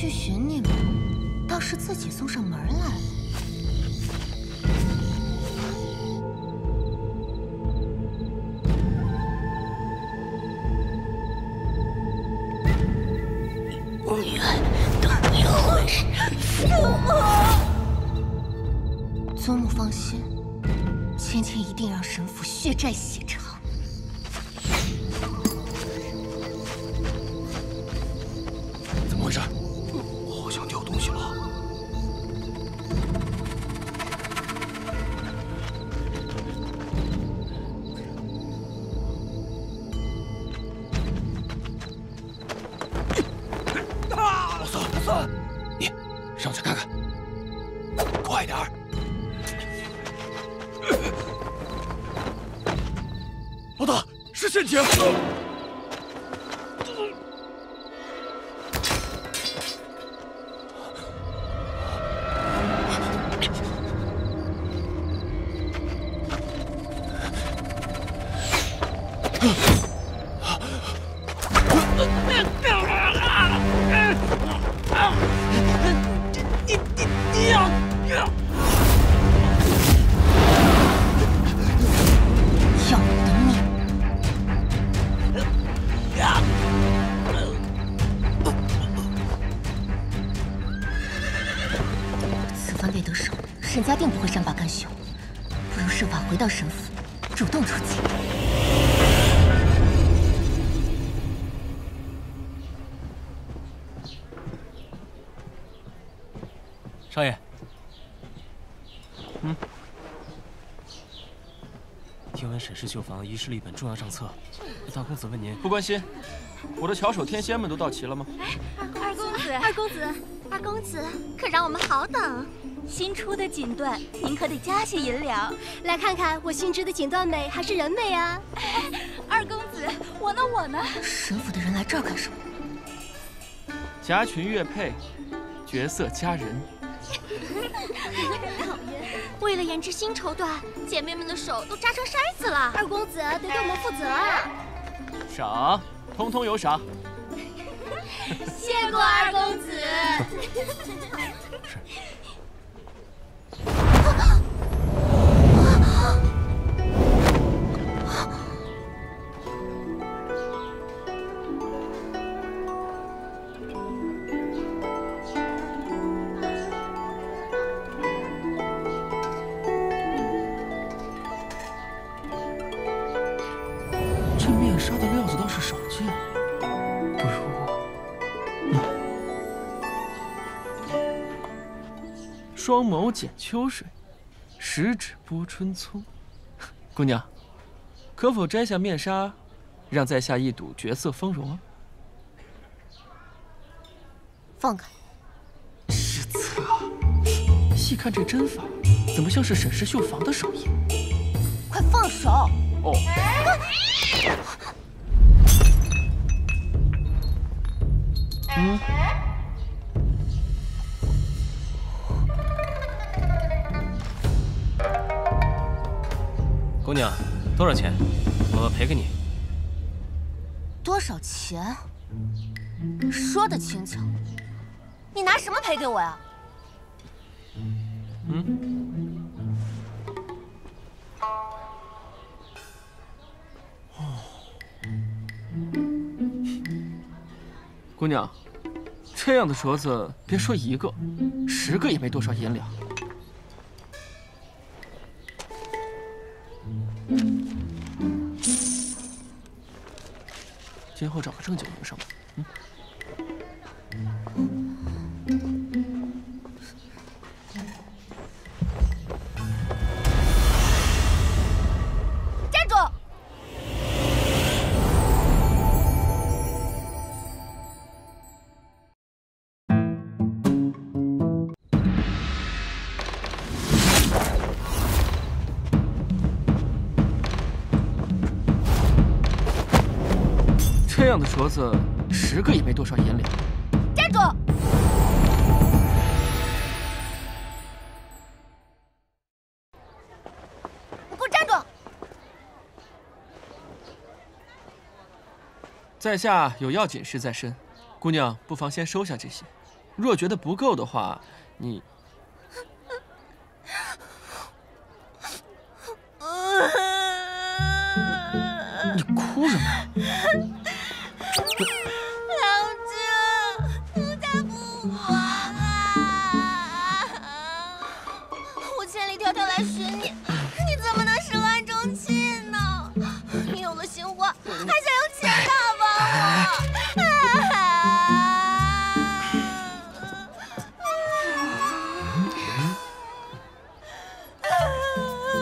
去寻你们，倒是自己送上门来了。女儿都不要换神父。宗母放心，芊芊一定让神父血债血偿。你上去看看，快点儿！老大，是陷阱！要我的命！此番未得手，沈家定不会善罢甘休，不如设法回到沈府，主动出击。少爷，嗯，听闻沈氏绣坊遗失了一本重要账册，大公子问您，不关心。我的巧手天仙们都到齐了吗？二公子，二公子，二公子，可让我们好等。新出的锦缎，您可得加些银两。来看看我新织的锦缎美还是人美啊？二公子，我呢我呢？沈府的人来这儿干什么？夹裙乐配，绝色佳人。为了研制新绸缎，姐妹们的手都扎成筛子了。二公子得对我们负责啊！赏，通通有赏。谢过二公子。双眸剪秋水，十指拨春葱。姑娘，可否摘下面纱，让在下一睹绝色芳容啊？放开！失策！细看这针法，怎么像是沈氏绣坊的手艺？快放手！哦。嗯。姑娘，多少钱？我赔给你。多少钱？说的轻巧。你拿什么赔给我呀？嗯。哦。姑娘，这样的镯子，别说一个，十个也没多少银两。今后找个正经营生吧。嗯。样的镯子，十个也没多少银两。站住！你给我站住！在下有要紧事在身，姑娘不妨先收下这些，若觉得不够的话，你 你哭什么？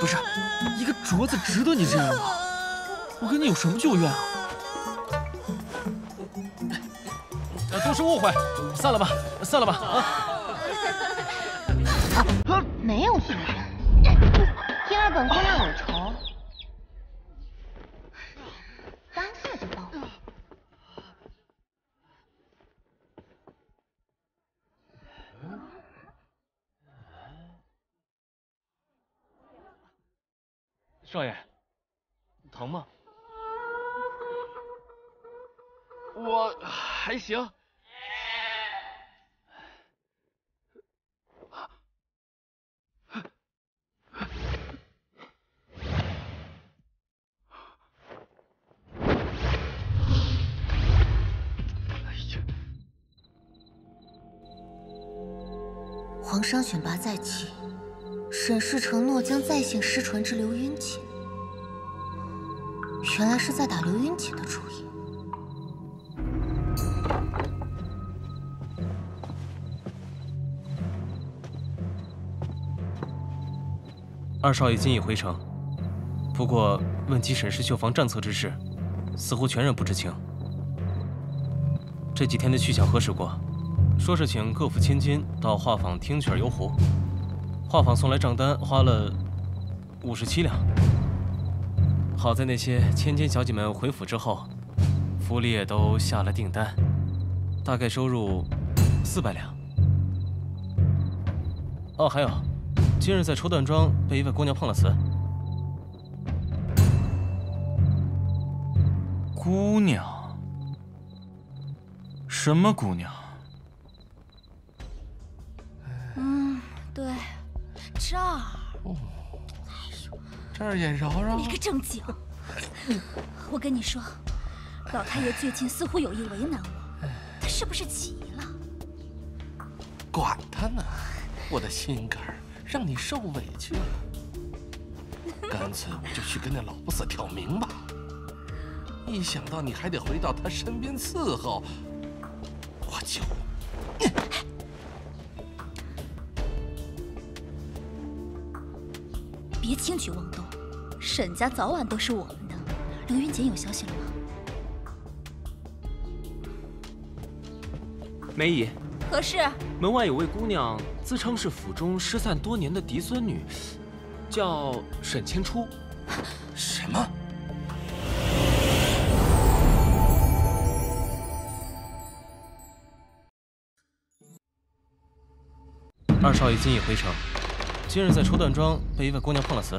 不是，一个镯子值得你这样吗？我跟你有什么旧怨啊？都是误会，散了吧，散了吧啊！没有错，听儿本姑娘有仇，少爷，疼吗？我还行。皇商选拔在即，沈氏承诺将再现失传之刘云锦，原来是在打刘云锦的主意。二少爷今已回城，不过问及沈氏绣房战策之事，似乎全然不知情。这几天的去向核实过，说是请各府千金到画舫听曲儿游湖，画坊送来账单花了五十七两。好在那些千金小姐们回府之后，府里也都下了订单，大概收入四百两。哦，还有。今日在绸缎庄被一位姑娘碰了瓷。姑娘？什么姑娘？这儿。这儿也饶饶？你个正经！我跟你说，老太爷最近似乎有意为难我，他是不是急了？管他呢，我的心肝。让你受委屈了，干脆我就去跟那老不死挑明吧。一想到你还得回到他身边伺候，我就……轻举妄动，沈家早晚都是我们的。刘云锦有消息了吗？梅姨。何事？门外有位姑娘，自称是府中失散多年的嫡孙女，叫沈千初。什么？二少爷今已回城，今日在绸缎庄被一位姑娘碰了瓷。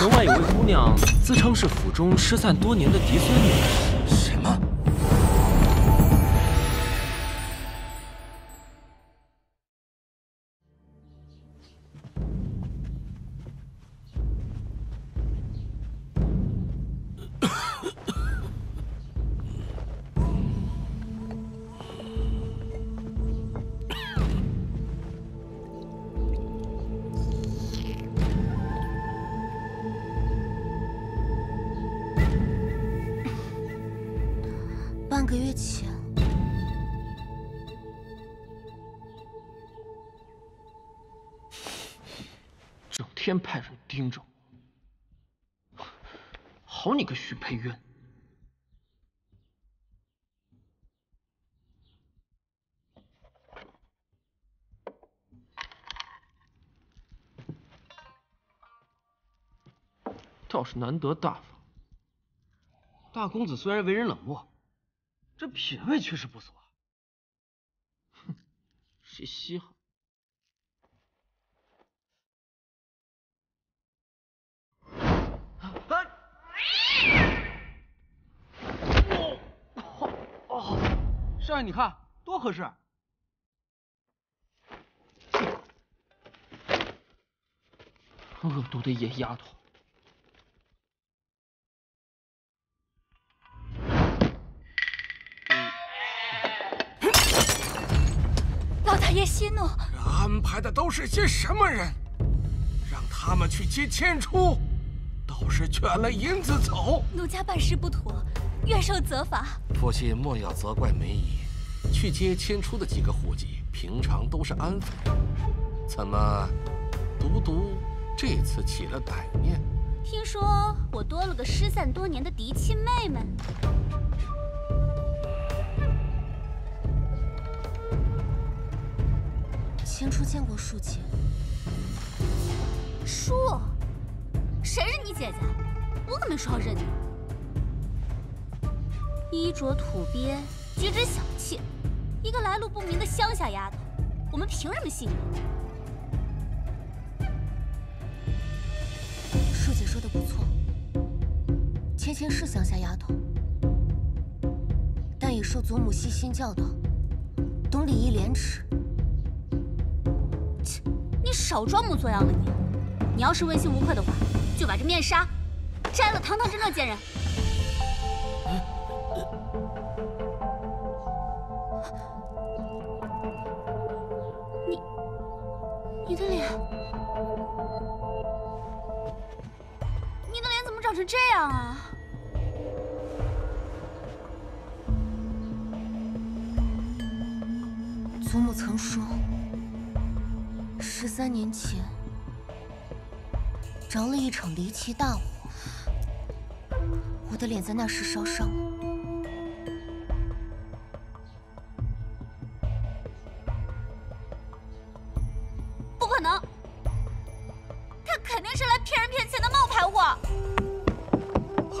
门外有位姑娘，自称是府中失散多年的嫡孙女。个月前，整天派人盯着我，好你个徐佩渊！倒是难得大方。大公子虽然为人冷漠。这品味确实不错哼谁稀罕。啊哦，哦少爷你看多合适恶毒的野丫头。爷息怒，安排的都是些什么人？让他们去接千初，倒是卷了银子走。奴家办事不妥，愿受责罚。父亲莫要责怪梅姨，去接千初的几个伙计，平常都是安分，怎么独独这次起了歹念？听说我多了个失散多年的嫡亲妹妹。千初见过庶姐，叔，谁是你姐姐？我可没说要认你。衣着土鳖，举止小气，一个来路不明的乡下丫头，我们凭什么信你？庶姐说的不错，芊芊是乡下丫头，但也受祖母悉心教导，懂礼义廉耻。少装模作样了你！你要是问心无愧的话，就把这面纱摘了，堂堂正正见人。你，你的脸，你的脸怎么长成这样啊？祖母曾说，十三年前着了一场离奇大火，我的脸在那时烧伤了。不可能，他肯定是来骗人骗钱的冒牌货。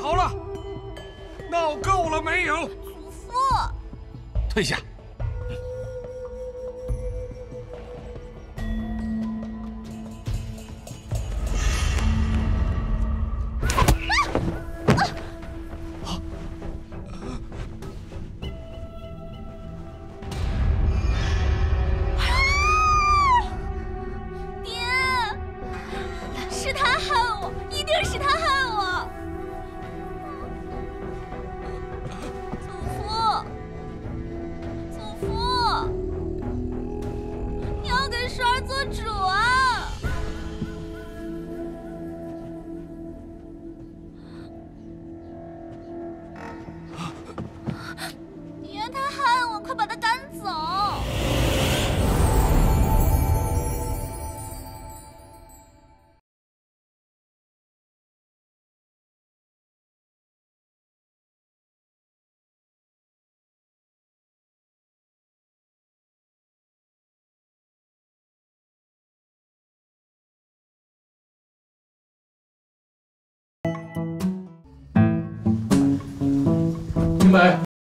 好了，闹够了没有？祖父，退下。他害我，一定是他害明白。